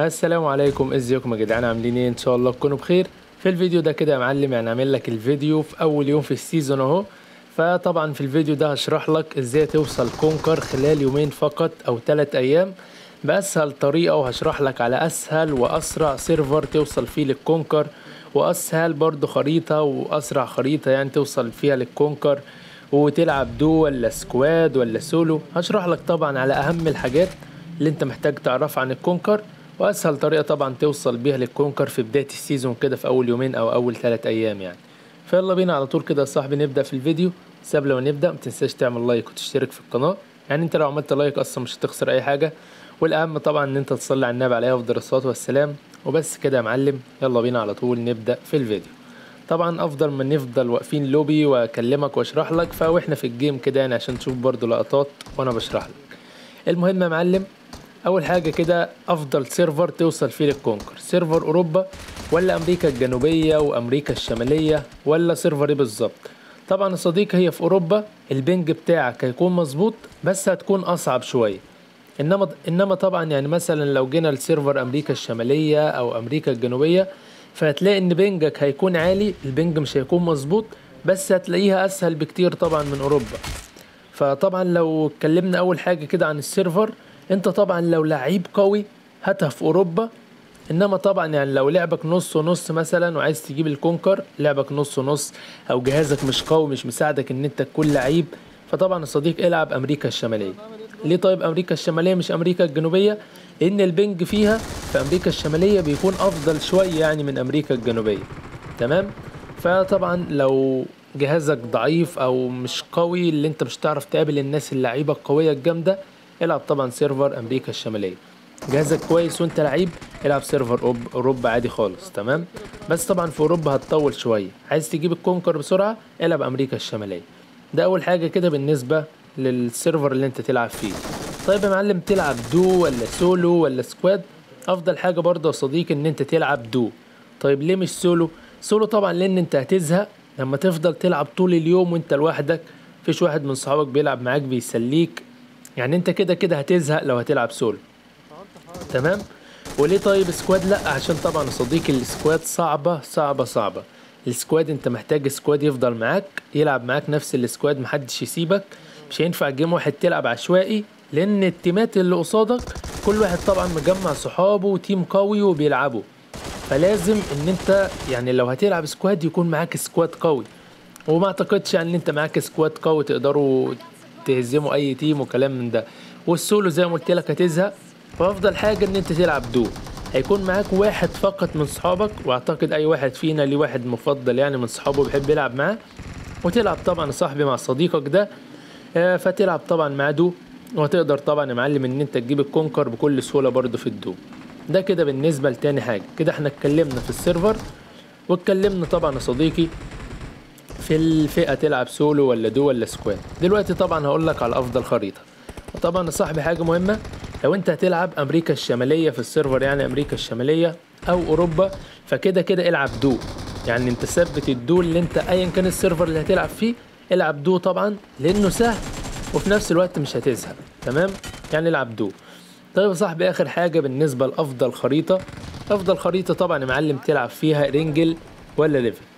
السلام عليكم إزيكم يا جدعان؟ عاملين إيه؟ إن شاء الله تكونوا بخير. في الفيديو ده كده يا معلم يعني عامل لك الفيديو في أول يوم في ال season أهو. فطبعا في الفيديو ده هشرح لك إزاي توصل Conquer خلال يومين فقط أو 3 أيام. بأسهل طريقة وهشرح لك على أسهل وأسرع server توصل فيه لل Conquer وأسهل برضو خريطة وأسرع خريطة يعني توصل فيها لل Conquer وتلعب دو ولا squad ولا سولو. هشرح لك طبعا على أهم الحاجات اللي أنت محتاج تعرفها عن ال Conquer. وأسهل طريقة طبعا توصل بيها لل Conquer في بداية ال season كده في أول يومين أو أول ثلاث أيام يعني. فيلا بينا على طول كده يا صاحبي نبدأ في الفيديو. بس قبل ما نبدأ ما تنساش تعمل like وتشترك في القناة. يعني أنت لو عملت like أصلا مش هتخسر أي حاجة. والأهم طبعا إن أنت تصلي على النبي عليه افضل الصلاه والسلام. وبس كده يا معلم يلا بينا على طول نبدأ في الفيديو. طبعا أفضل ما نفضل واقفين لوبي وأكلمك وأشرح لك. فاحنا في ال game كده يعني عشان تشوف برضو لقطات وأنا بشرح لك. المهم يا معلم أول حاجة كده أفضل server توصل فيه لل Conquer. server أوروبا ولا أمريكا الجنوبية وأمريكا الشمالية ولا server إيه بالظبط؟ طبعا يا صديقي هي في أوروبا ال ping بتاعك هيكون مظبوط بس هتكون أصعب شوية. إنما إنما طبعا يعني مثلا لو جينا ل server أمريكا الشمالية أو أمريكا الجنوبية فهتلاقي إن ping ك هيكون عالي ال ping مش هيكون مظبوط بس هتلاقيها أسهل بكتير طبعا من أوروبا. فطبعا لو اتكلمنا أول حاجة كده عن السيرفر انت طبعا لو لعيب قوي هاتها في أوروبا. إنما طبعا يعني لو لعبك نص ونص مثلا وعايز تجيب الكونكر لعبك نص ونص أو جهازك مش قوي مش مساعدك إن أنت تكون لعيب فطبعا يا صديق العب أمريكا الشمالية. ليه طيب أمريكا الشمالية مش أمريكا الجنوبية؟ لأن البنج فيها في أمريكا الشمالية بيكون أفضل شوية يعني من أمريكا الجنوبية. تمام؟ فطبعا لو جهازك ضعيف أو مش قوي اللي أنت مش تعرف تقابل الناس اللعيبة القوية الجامدة العب طبعا server أمريكا الشمالية. جهازك كويس وأنت لعيب العب server أوروبا عادي خالص تمام؟ بس طبعا في أوروبا هتطول شوية. عايز تجيب ال Conquer بسرعة العب أمريكا الشمالية. ده أول حاجة كده بالنسبة لل server اللي أنت تلعب فيه. طيب يا معلم تلعب دو ولا سولو ولا squad؟ أفضل حاجة برضه يا صديقي إن أنت تلعب دو. طيب ليه مش solo؟ solo طبعا لأن أنت هتزهق. لما تفضل تلعب طول اليوم وأنت لوحدك مفيش واحد من صحابك بيلعب معاك بيسليك. يعني انت كده كده هتزهق لو هتلعب سولو تمام؟ وليه طيب squad لا؟ عشان طبعا صديقي ال squad صعبة صعبة صعبة. ال squad انت محتاج squad يفضل معاك يلعب معاك نفس ال squad محدش يسيبك. مش هينفع game واحد تلعب عشوائي لأن التيمات اللي قصادك كل واحد طبعا مجمع صحابه و team قوي وبيلعبوا. فلازم إن انت يعني لو هتلعب squad يكون معاك squad قوي. وما أعتقدش يعني إن انت معاك squad قوي تقدروا تهزموا أي team وكلام من ده. والسولو زي ما قلت لك هتزهق. فأفضل حاجة إن أنت تلعب دو هيكون معاك واحد فقط من صحابك وأعتقد أي واحد فينا ليه واحد مفضل يعني من صحابه بيحب يلعب معاه. وتلعب طبعا صاحبي مع صديقك ده. فتلعب طبعا مع دو وتقدر طبعا يا معلم إن أنت تجيب ال conqueror بكل سهولة برضه في الدو ده كده بالنسبة لتاني حاجة. كده إحنا اتكلمنا في ال server. واتكلمنا طبعا يا صديقي في الفئة تلعب سولو ولا دو ولا squad. دلوقتي طبعا هقول لك على أفضل خريطة. وطبعا يا صاحبي حاجة مهمة لو أنت هتلعب أمريكا الشمالية في ال server يعني أمريكا الشمالية أو أوروبا فكده كده العب دو. يعني أنت ثبت الدو اللي أنت ايا كان ال server اللي هتلعب فيه العب دو طبعا لأنه سهل وفي نفس الوقت مش هتزهق. تمام؟ يعني العب دو. طيب يا صاحبي آخر حاجة بالنسبة لأفضل خريطة. أفضل خريطة طبعا يا معلم تلعب فيها Erangel ولا Livik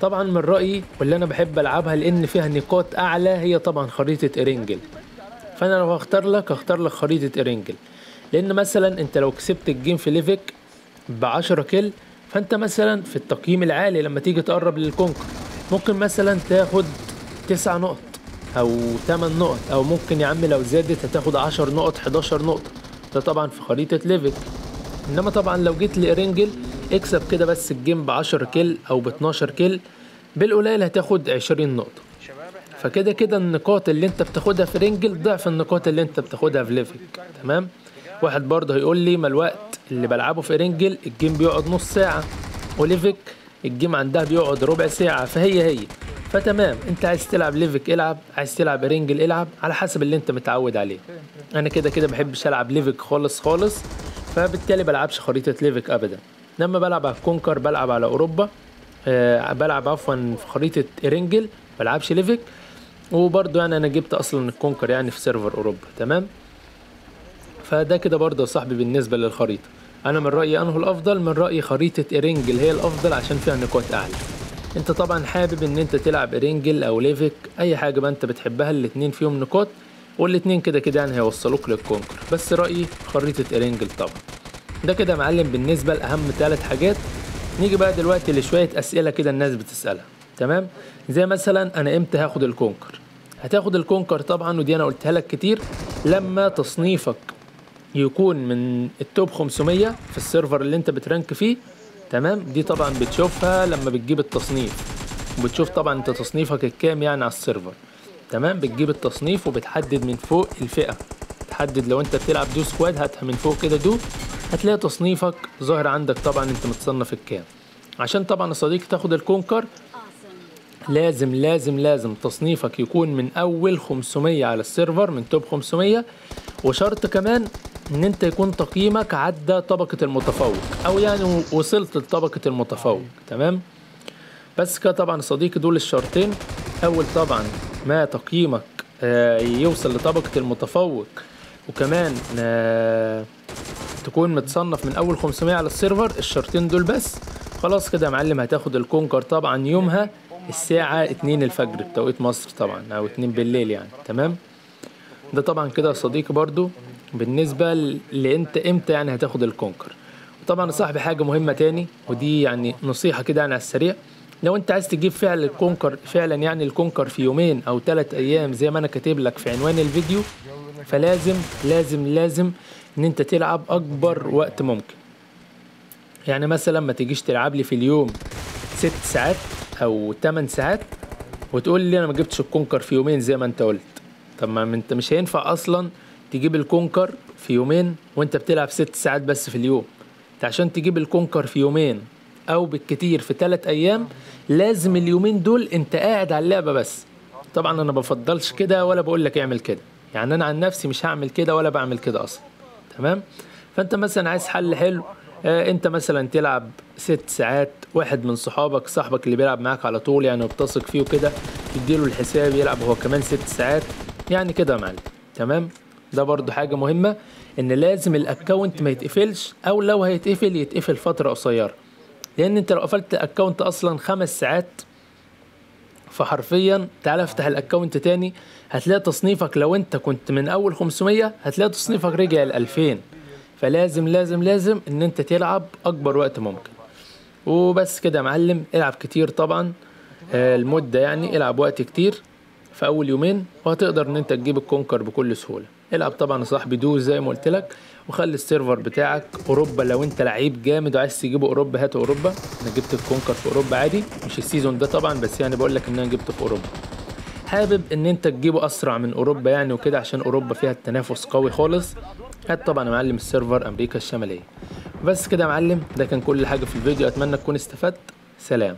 طبعا من رأيي واللي أنا بحب ألعبها لأن فيها نقاط أعلى هي طبعا خريطة Erangel فأنا لو هختار لك هختار لك خريطة Erangel لأن مثلا أنت لو كسبت ال game في Livik ب 10 kill فأنت مثلا في التقييم العالي لما تيجي تقرب لل conqueror ممكن مثلا تاخد 9 نقط أو 8 نقط أو ممكن يا عم لو زادت هتاخد 10 نقط 11 نقطه ده طبعا في خريطة Livik إنما طبعا لو جيت ل Erangel اكسب كده بس ال game ب 10 kill أو ب 12 kill بالقليل هتاخد 20 نقطة. فكده كده النقاط اللي انت بتاخدها في Erangel ضعف النقاط اللي انت بتاخدها في Livik تمام؟ واحد برضه هيقول لي ما الوقت اللي بلعبه في Erangel ال game بيقعد نص ساعة و Livik ال game عندها بيقعد ربع ساعة فهي هي. فتمام انت عايز تلعب Livik العب عايز تلعب Erangel العب على حسب اللي انت متعود عليه. أنا كده كده بحبش العب Livik خالص خالص فبالتالي بلعبش خريطة Livik ابدا. لما بلعب على conqueror بلعب على أوروبا. أه بلعب عفوا في خريطة Erangel بلعبش Livik وبرضه يعني أنا جبت أصلا ال conqueror يعني في server أوروبا تمام؟ فده كده برضه يا صاحبي بالنسبة للخريطة. أنا من رأيي أنه الأفضل من رأيي خريطة Erangel هي الأفضل عشان فيها نقاط أعلى. أنت طبعا حابب إن أنت تلعب Erangel أو Livik أي حاجة بقى أنت بتحبها الاتنين فيهم نقاط والاتنين كده كده يعني هيوصلوك لل conqueror. بس رأيي خريطة Erangel طبعا. ده كده معلم بالنسبة لأهم ثلاث حاجات. نيجي بقى دلوقتي لشوية أسئلة كده الناس بتسألها. تمام؟ زي مثلا أنا إمتى هاخد ال conqueror؟ هتاخد ال conqueror طبعا ودي أنا قلتها لك كتير. لما تصنيفك يكون من ال top 500 في ال server اللي أنت بت rank فيه تمام؟ دي طبعا بتشوفها لما بتجيب التصنيف. وبتشوف طبعا أنت تصنيفك الكام يعني على ال server. تمام؟ بتجيب التصنيف وبتحدد من فوق الفئة. تحدد لو أنت بتلعب duo squad هاتها من فوق كده دو. هتلاقي تصنيفك ظاهر عندك طبعا أنت متصنف الكام عشان طبعا يا صديقي تاخد الكونكر لازم لازم لازم تصنيفك يكون من أول 500 على السيرفر من توب 500 وشرط كمان إن أنت يكون تقييمك عدى طبقة المتفوق. أو يعني وصلت لطبقة المتفوق تمام؟ بس كده طبعا صديقي دول الشرطين. أول طبعا ما تقييمك آه، يوصل لطبقة المتفوق. وكمان آه، تكون متصنف من أول 500 على ال server الشرطين دول بس. خلاص كده يا معلم هتاخد ال conqueror طبعا يومها الساعة 2 الفجر بتوقيت مصر طبعا أو 2 بالليل يعني تمام؟ ده طبعا كده يا صديقي برضو بالنسبة لإنت إمتى يعني هتاخد ال conqueror؟ وطبعا يا صاحبي حاجة مهمة تاني ودي يعني نصيحة كده يعني على السريع. لو إنت عايز تجيب فعل ال conqueror فعلا يعني ال conqueror في يومين أو ثلاث أيام زي ما أنا كاتب لك في عنوان الفيديو فلازم لازم لازم إن أنت تلعب أكبر وقت ممكن. يعني مثلا ما تجيش تلعب لي في اليوم ست ساعات أو 8 ساعات وتقول لي أنا ما جبتش الكونكر في يومين زي ما أنت قلت. طب ما أنت مش هينفع أصلا تجيب الكونكر في يومين وأنت بتلعب ست ساعات بس في اليوم. أنت عشان تجيب الكونكر في يومين أو بالكتير في ثلاث أيام لازم اليومين دول أنت قاعد على اللعبة بس. طبعا أنا بفضلش كده ولا بقول لك اعمل كده. يعني أنا عن نفسي مش هعمل كده ولا بعمل كده أصلا. تمام؟ فأنت مثلا عايز حل حلو آه أنت مثلا تلعب ست ساعات واحد من صحابك صاحبك اللي بيلعب معاك على طول يعني وبتثق فيه وكده تديله الحساب يلعب هو كمان ست ساعات يعني كده يا معلم. تمام؟ ده برضو حاجة مهمة إن لازم ال account ما يتقفلش أو لو هيتقفل يتقفل فترة قصيرة. لأن أنت لو قفلت ال account أصلا خمس ساعات فحرفيا تعالى افتح ال account تاني. هتلاقي تصنيفك لو انت كنت من أول 500 هتلاقي تصنيفك رجع ل 2000 فلازم لازم لازم إن انت تلعب أكبر وقت ممكن. وبس كده يا معلم. العب كتير طبعا. آه، المدة يعني العب وقت كتير في أول يومين وهتقدر إن انت تجيب ال conqueror بكل سهولة. العب طبعا يا صاحبي دوز زي ما قلت لك وخلي ال server بتاعك أوروبا. لو أنت لعيب جامد وعايز تجيبه أوروبا هات أوروبا. أنا جبت ال conqueror في أوروبا عادي مش ال season ده طبعا بس يعني بقول لك إن أنا جبته في أوروبا. حابب إن أنت تجيبه أسرع من أوروبا يعني وكده عشان أوروبا فيها التنافس قوي خالص. هات طبعا يا معلم ال server أمريكا الشمالية. بس كده يا معلم ده كان كل حاجة في الفيديو. أتمنى تكون استفدت. سلام.